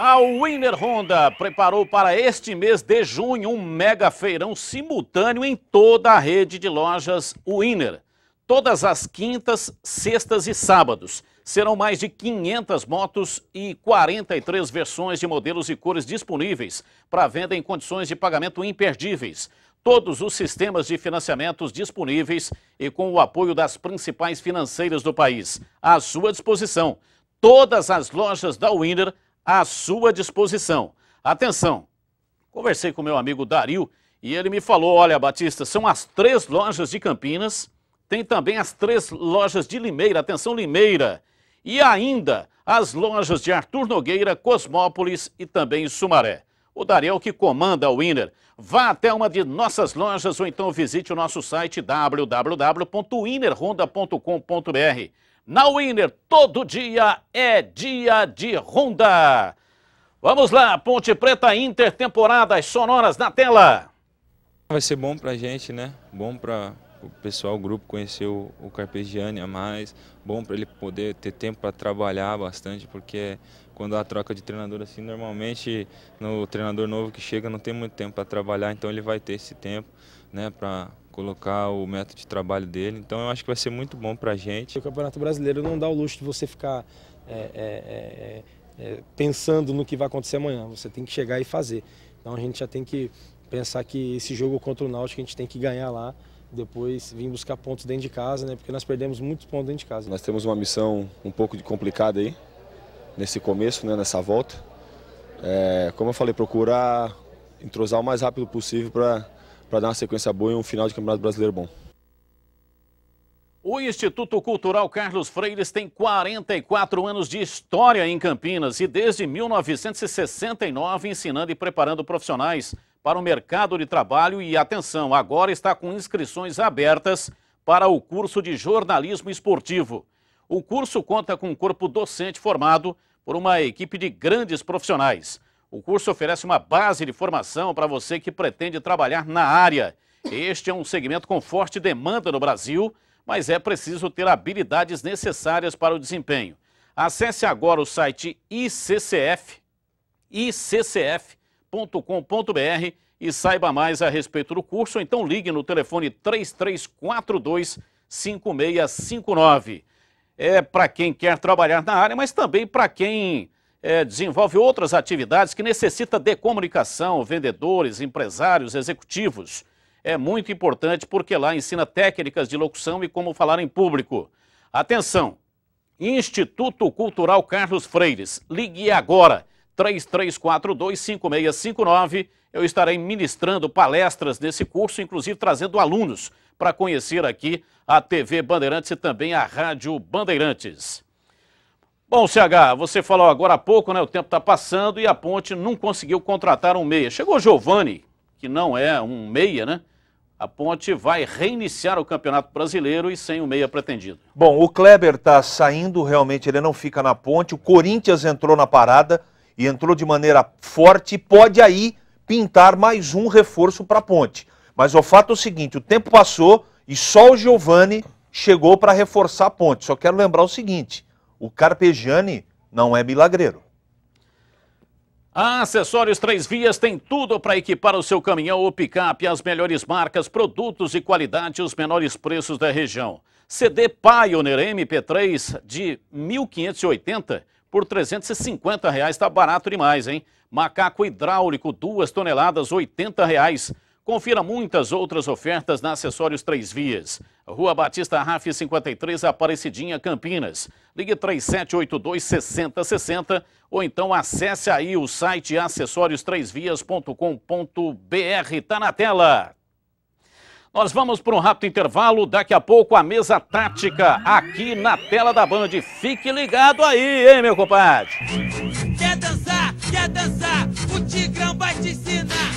A Winner Honda preparou para este mês de junho um mega feirão simultâneo em toda a rede de lojas Winner. Todas as quintas, sextas e sábados. Serão mais de 500 motos e 43 versões de modelos e cores disponíveis para venda em condições de pagamento imperdíveis. Todos os sistemas de financiamentos disponíveis e com o apoio das principais financeiras do país à sua disposição. Todas as lojas da Winner à sua disposição. Atenção, conversei com meu amigo Dario e ele me falou, olha Batista, são as três lojas de Campinas, tem também as três lojas de Limeira, atenção Limeira, e ainda as lojas de Arthur Nogueira, Cosmópolis e também Sumaré. O Dariel que comanda a Winner. Vá até uma de nossas lojas ou então visite o nosso site www.winnerhonda.com.br. Na Winner, todo dia é dia de Honda. Vamos lá, Ponte Preta Intertemporadas sonoras na tela. Vai ser bom pra gente, né? Bom para o pessoal, o grupo conhecer o, o Carpegiani a mais, bom para ele poder ter tempo para trabalhar bastante, porque quando há troca de treinador assim, normalmente no treinador novo que chega não tem muito tempo para trabalhar, então ele vai ter esse tempo, né, para colocar o método de trabalho dele. Então eu acho que vai ser muito bom para a gente. O Campeonato Brasileiro não dá o luxo de você ficar é, é, é, é, pensando no que vai acontecer amanhã. Você tem que chegar e fazer. Então a gente já tem que pensar que esse jogo contra o Náutico a gente tem que ganhar lá depois vir buscar pontos dentro de casa, né? Porque nós perdemos muitos pontos dentro de casa. Nós temos uma missão um pouco complicada aí, nesse começo, né? nessa volta. É, como eu falei, procurar entrosar o mais rápido possível para para dar uma sequência boa e um final de Campeonato Brasileiro bom. O Instituto Cultural Carlos Freires tem 44 anos de história em Campinas e desde 1969 ensinando e preparando profissionais para o mercado de trabalho e atenção, agora está com inscrições abertas para o curso de jornalismo esportivo. O curso conta com um corpo docente formado por uma equipe de grandes profissionais. O curso oferece uma base de formação para você que pretende trabalhar na área. Este é um segmento com forte demanda no Brasil, mas é preciso ter habilidades necessárias para o desempenho. Acesse agora o site ICCF, iccf.com.br e saiba mais a respeito do curso, então ligue no telefone 3342 5659. É para quem quer trabalhar na área, mas também para quem é, desenvolve outras atividades que necessita de comunicação, vendedores, empresários, executivos. É muito importante porque lá ensina técnicas de locução e como falar em público. Atenção! Instituto Cultural Carlos Freires. Ligue agora, 3342-5659. Eu estarei ministrando palestras nesse curso, inclusive trazendo alunos para conhecer aqui a TV Bandeirantes e também a Rádio Bandeirantes. Bom, CH, você falou agora há pouco, né? O tempo está passando e a Ponte não conseguiu contratar um meia. Chegou o Giovani, que não é um meia, né? A Ponte vai reiniciar o Campeonato Brasileiro e sem o meia pretendido. Bom, o Kleber está saindo, realmente ele não fica na Ponte. O Corinthians entrou na parada e entrou de maneira forte e pode aí pintar mais um reforço para a Ponte. Mas o fato é o seguinte, o tempo passou e só o Giovani chegou para reforçar a Ponte. Só quero lembrar o seguinte, o Carpegiani não é milagreiro. A Acessórios Três Vias tem tudo para equipar o seu caminhão ou picape, as melhores marcas, produtos e qualidade e os menores preços da região. CD Pioneer MP3 de 1.580 por 350 reais, está barato demais, hein? Macaco hidráulico, 2 toneladas, 80 reais. Confira muitas outras ofertas na Acessórios Três Vias. Rua Batista Raf 53, Aparecidinha, Campinas. Ligue 3782-6060 ou então acesse aí o site acessórios3vias.com.br. Tá na tela. Nós vamos para um rápido intervalo, daqui a pouco a mesa tática aqui na tela da Band. Fique ligado aí, hein, meu compadre? Quer dançar? Quer dançar? O Tigrão vai te ensinar.